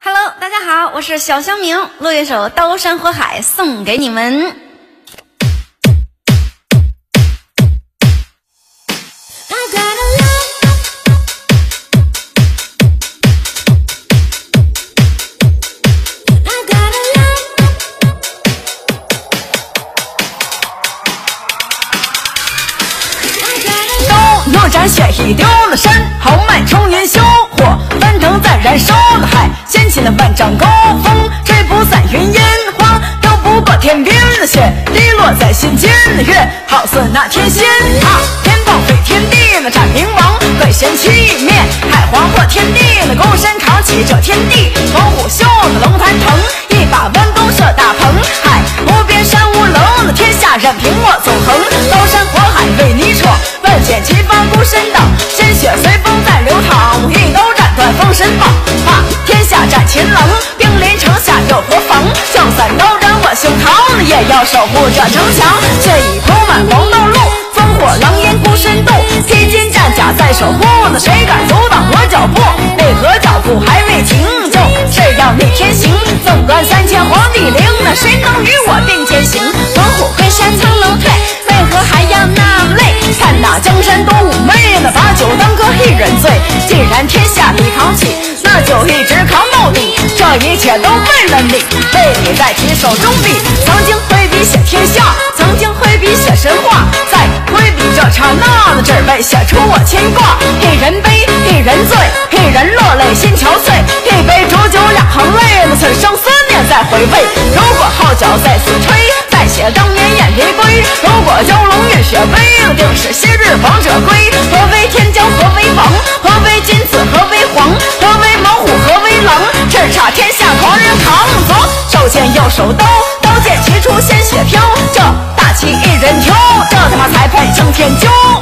Hello，大家好，我是小香明，录一首《刀山火海》送给你们。刀又斩血已丢了身，豪迈冲云霄，火翻烧的海，掀起了万丈高峰，吹不散云烟花，飘不过天边的雪，滴落在心间的月，好似那天仙啊！天暴飞天地那斩冥王，鬼神气灭，海划破天地那孤身扛起这天地，猛虎啸那龙潭腾，一把弯弓射大鹏，海无边山无棱，那天下任凭我纵横，刀山火海为你闯，万箭齐发孤身挡，鲜血随风在流淌，一刀斩断封神榜，霸！天下战秦狼，兵临城下又何妨？就算刀斩我胸膛，也要守护这城墙，血已铺满黄道路，烽火狼烟孤身渡，披金战甲在守护，那谁敢阻挡我脚步？为何脚步还未停？就是要逆天行，纵观三千黄帝陵，那谁能与我并肩行？猛虎归山苍楼退，为何还要那么累？看那江山多妩媚，那把酒当歌一人醉。既然天下也都为了你，为你在提手中笔。曾经挥笔写天下，曾经挥笔写神话，在挥笔这刹那，那只为写出我牵挂。一人悲，一人醉，一人落泪心憔悴。一杯浊酒两行泪，此生思念在回味。如果号角再次吹，再写当年燕离归。如果蛟龙跃雪飞，定是昔日王者归。手刀，刀剑齐出鲜血飘。这大旗一人挑，这他妈才配称天骄。